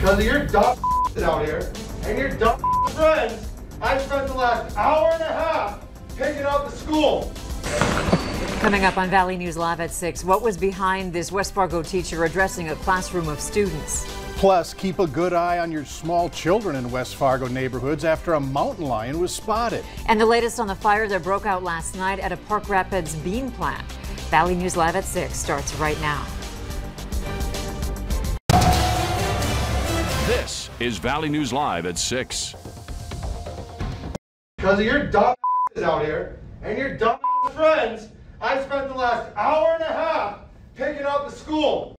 Because of your dumb out here and your dumb friends, I spent the last hour and a half taking out the school. Coming up on Valley News Live at 6, what was behind this West Fargo teacher addressing a classroom of students? Plus, keep a good eye on your small children in West Fargo neighborhoods after a mountain lion was spotted. And the latest on the fire that broke out last night at a Park Rapids bean plant. Valley News Live at 6 starts right now. Is Valley News Live at 6. Because of your dumb out here and your dumb friends, I spent the last hour and a half taking out the school.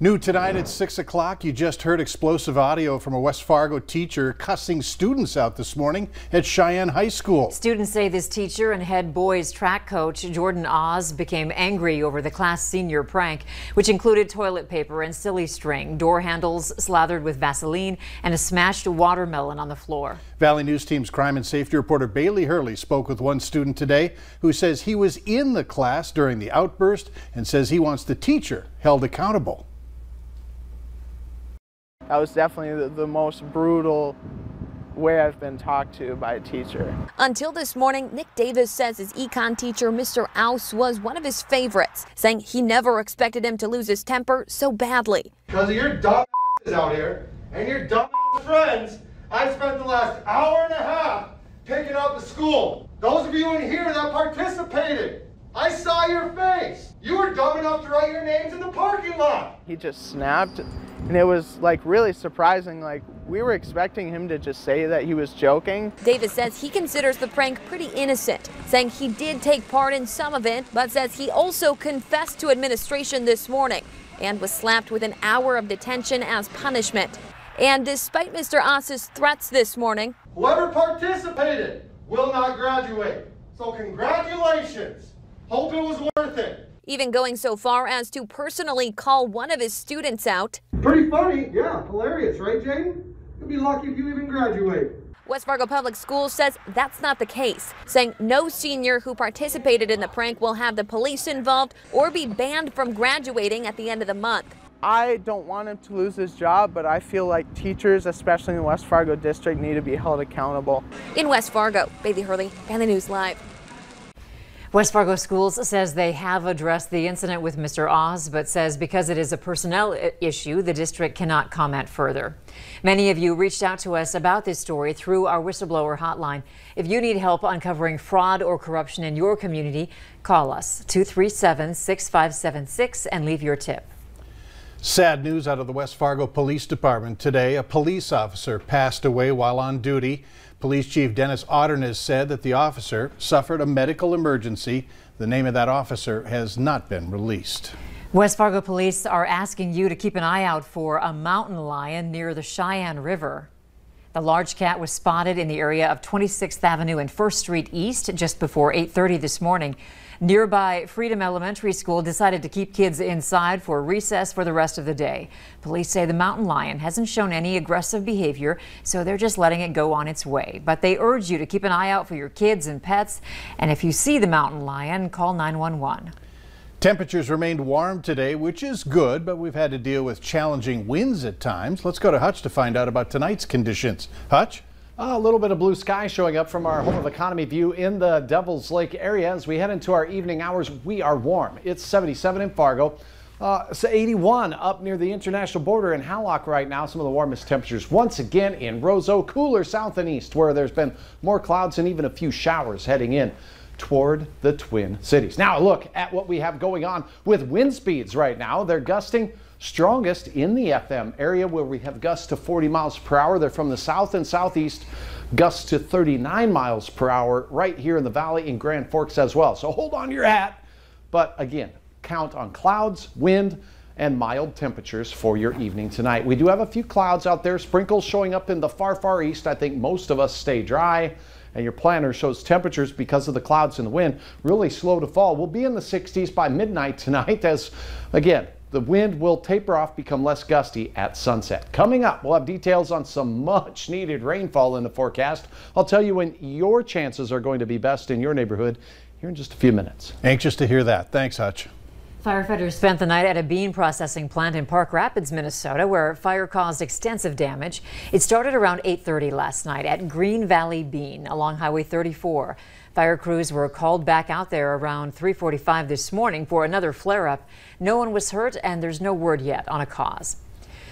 New tonight at 6 o'clock, you just heard explosive audio from a West Fargo teacher cussing students out this morning at Sheyenne High School. Students say this teacher and head boys track coach Jordan Oz became angry over the class senior prank, which included toilet paper and silly string, door handles slathered with Vaseline, and a smashed watermelon on the floor. Valley News Team's crime and safety reporter Bailey Hurley spoke with one student today who says he was in the class during the outburst and says he wants the teacher held accountable that was definitely the, the most brutal way I've been talked to by a teacher. Until this morning, Nick Davis says his econ teacher, Mr. Aus, was one of his favorites, saying he never expected him to lose his temper so badly. Because of your dumb out here and your dumb friends, I spent the last hour and a half taking out the school. Those of you in here that participated, I saw your face. You were dumb enough to write your names in the parking lot. He just snapped and it was like really surprising. Like we were expecting him to just say that he was joking. Davis says he considers the prank pretty innocent, saying he did take part in some of it, but says he also confessed to administration this morning and was slapped with an hour of detention as punishment. And despite Mr. Oss's threats this morning, whoever participated will not graduate. So congratulations. Hope it was worth it even going so far as to personally call one of his students out. Pretty funny, yeah, hilarious, right, Jaden? You'll be lucky if you even graduate. West Fargo Public Schools says that's not the case, saying no senior who participated in the prank will have the police involved or be banned from graduating at the end of the month. I don't want him to lose his job, but I feel like teachers, especially in the West Fargo district, need to be held accountable. In West Fargo, Bailey Hurley, Valley News Live. West Fargo Schools says they have addressed the incident with Mr. Oz, but says because it is a personnel issue, the district cannot comment further. Many of you reached out to us about this story through our whistleblower hotline. If you need help uncovering fraud or corruption in your community, call us 237 6576 and leave your tip. Sad news out of the West Fargo Police Department today. A police officer passed away while on duty. Police Chief Dennis Otterness said that the officer suffered a medical emergency. The name of that officer has not been released. West Fargo police are asking you to keep an eye out for a mountain lion near the Sheyenne River. The large cat was spotted in the area of 26th Avenue and 1st Street East just before 8:30 this morning. Nearby Freedom Elementary School decided to keep kids inside for recess for the rest of the day. Police say the mountain lion hasn't shown any aggressive behavior, so they're just letting it go on its way. But they urge you to keep an eye out for your kids and pets. And if you see the mountain lion, call 911. Temperatures remained warm today, which is good, but we've had to deal with challenging winds at times. Let's go to Hutch to find out about tonight's conditions. Hutch? A little bit of blue sky showing up from our home of economy view in the Devil's Lake area. As we head into our evening hours, we are warm. It's 77 in Fargo. Uh, it's 81 up near the international border in Hallock right now. Some of the warmest temperatures once again in Roseau, cooler south and east where there's been more clouds and even a few showers heading in toward the Twin Cities. Now look at what we have going on with wind speeds right now. They're gusting Strongest in the FM area where we have gusts to 40 miles per hour. They're from the south and southeast, gusts to 39 miles per hour right here in the valley in Grand Forks as well. So hold on your hat. But again, count on clouds, wind, and mild temperatures for your evening tonight. We do have a few clouds out there, sprinkles showing up in the far, far east. I think most of us stay dry and your planner shows temperatures because of the clouds and the wind really slow to fall. We'll be in the 60s by midnight tonight as, again, the wind will taper off, become less gusty at sunset. Coming up, we'll have details on some much needed rainfall in the forecast. I'll tell you when your chances are going to be best in your neighborhood here in just a few minutes. Anxious to hear that. Thanks, Hutch. Firefighters spent the night at a bean processing plant in Park Rapids, Minnesota, where fire caused extensive damage. It started around 8:30 last night at Green Valley Bean along Highway 34. Fire crews were called back out there around 3:45 this morning for another flare-up. No one was hurt and there's no word yet on a cause.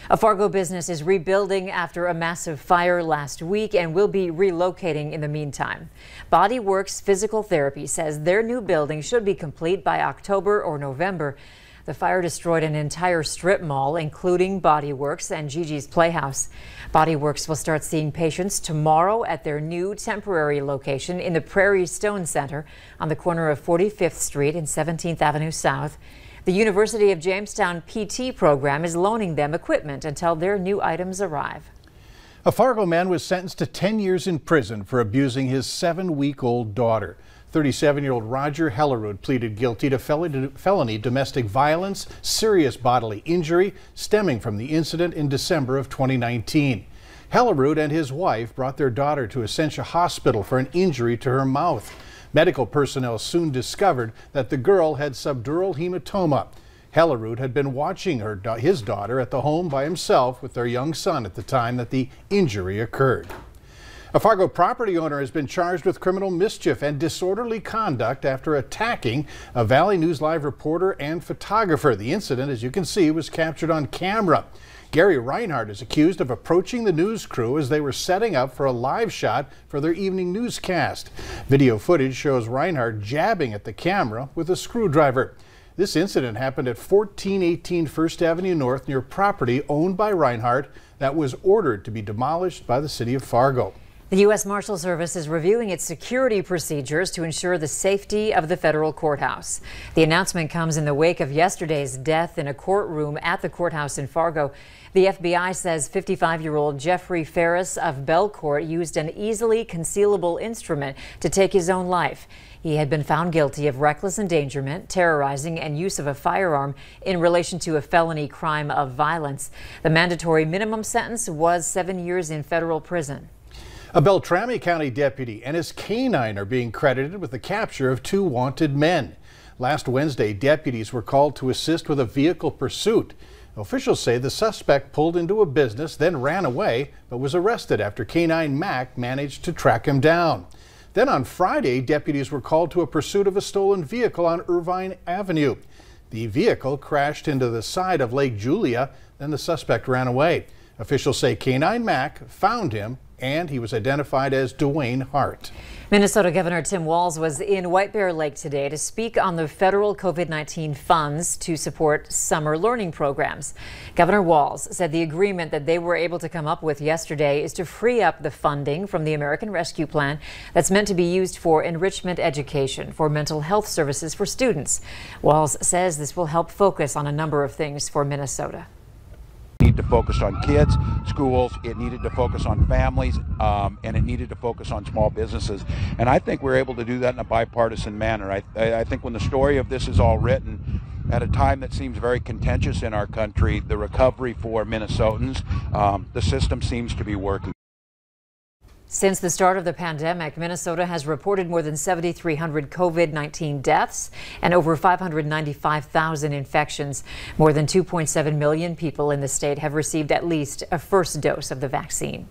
A Fargo business is rebuilding after a massive fire last week and will be relocating in the meantime. Body Works Physical Therapy says their new building should be complete by October or November. The fire destroyed an entire strip mall, including Bodyworks and Gigi's Playhouse. Bodyworks will start seeing patients tomorrow at their new temporary location in the Prairie Stone Center on the corner of 45th Street and 17th Avenue South. The University of Jamestown PT program is loaning them equipment until their new items arrive. A Fargo man was sentenced to 10 years in prison for abusing his seven week old daughter. 37 year old Roger Hellerud pleaded guilty to felony domestic violence, serious bodily injury stemming from the incident in December of 2019. Hellerud and his wife brought their daughter to Essentia Hospital for an injury to her mouth. Medical personnel soon discovered that the girl had subdural hematoma. Hellerud had been watching her, his daughter at the home by himself with their young son at the time that the injury occurred. A Fargo property owner has been charged with criminal mischief and disorderly conduct after attacking a Valley News Live reporter and photographer. The incident, as you can see, was captured on camera. Gary Reinhardt is accused of approaching the news crew as they were setting up for a live shot for their evening newscast. Video footage shows Reinhardt jabbing at the camera with a screwdriver. This incident happened at 1418 First Avenue North near property owned by Reinhardt that was ordered to be demolished by the city of Fargo. The U.S. Marshal Service is reviewing its security procedures to ensure the safety of the federal courthouse. The announcement comes in the wake of yesterday's death in a courtroom at the courthouse in Fargo. The FBI says 55 year old Jeffrey Ferris of Belcourt used an easily concealable instrument to take his own life. He had been found guilty of reckless endangerment, terrorizing, and use of a firearm in relation to a felony crime of violence. The mandatory minimum sentence was seven years in federal prison. A Beltrami County deputy and his canine are being credited with the capture of two wanted men. Last Wednesday, deputies were called to assist with a vehicle pursuit. Officials say the suspect pulled into a business, then ran away, but was arrested after Canine Mac managed to track him down. Then on Friday, deputies were called to a pursuit of a stolen vehicle on Irvine Avenue. The vehicle crashed into the side of Lake Julia, then the suspect ran away. Officials say Canine Mac found him and he was identified as Dwayne Hart. Minnesota Governor Tim Walz was in White Bear Lake today to speak on the federal COVID-19 funds to support summer learning programs. Governor Walz said the agreement that they were able to come up with yesterday is to free up the funding from the American Rescue Plan that's meant to be used for enrichment education for mental health services for students. Walz says this will help focus on a number of things for Minnesota to focus on kids, schools, it needed to focus on families, um, and it needed to focus on small businesses. And I think we're able to do that in a bipartisan manner. I, I think when the story of this is all written, at a time that seems very contentious in our country, the recovery for Minnesotans, um, the system seems to be working. Since the start of the pandemic, Minnesota has reported more than 7,300 COVID 19 deaths and over 595,000 infections. More than 2.7 million people in the state have received at least a first dose of the vaccine.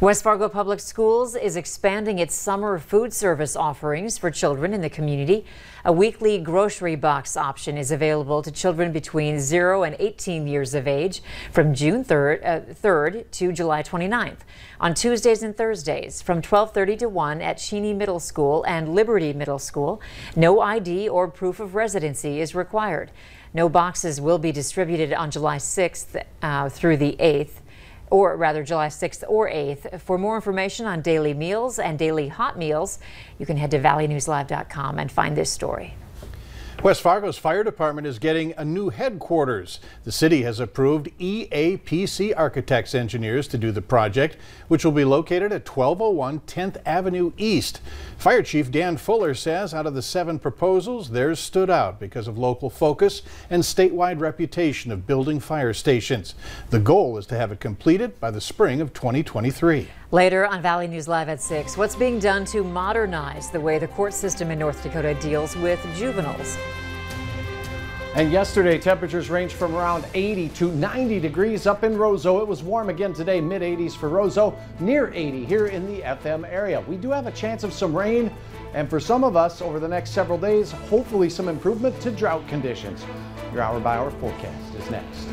West Fargo Public Schools is expanding its summer food service offerings for children in the community. A weekly grocery box option is available to children between 0 and 18 years of age from June 3rd, uh, 3rd to July 29th. On Tuesdays and Thursdays from 1230 to 1 at Cheney Middle School and Liberty Middle School, no ID or proof of residency is required. No boxes will be distributed on July 6th uh, through the 8th or rather July 6th or 8th. For more information on daily meals and daily hot meals, you can head to valleynewslive.com and find this story. West Fargo's fire department is getting a new headquarters. The city has approved EAPC Architects engineers to do the project, which will be located at 1201 10th Avenue East. Fire Chief Dan Fuller says out of the seven proposals, theirs stood out because of local focus and statewide reputation of building fire stations. The goal is to have it completed by the spring of 2023. Later on Valley News Live at 6, what's being done to modernize the way the court system in North Dakota deals with juveniles? And yesterday, temperatures ranged from around 80 to 90 degrees up in Roseau. It was warm again today, mid 80s for Roseau, near 80 here in the FM area. We do have a chance of some rain, and for some of us over the next several days, hopefully some improvement to drought conditions. Your hour by hour forecast is next.